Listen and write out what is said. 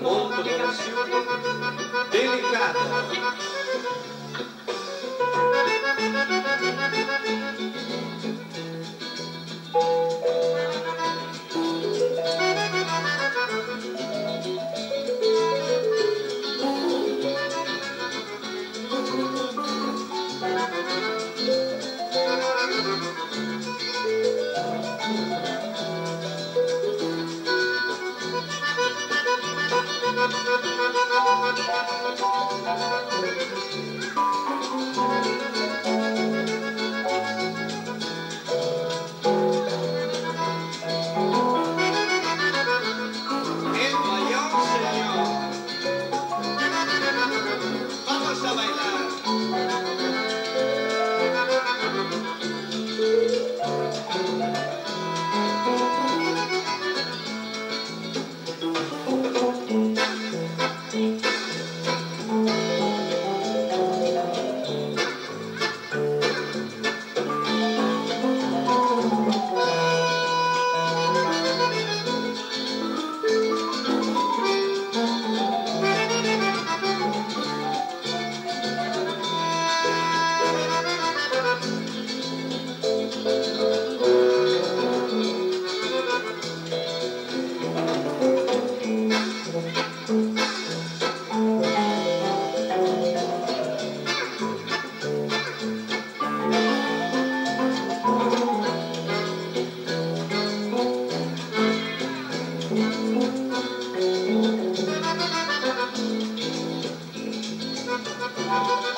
molto macio, Thank you.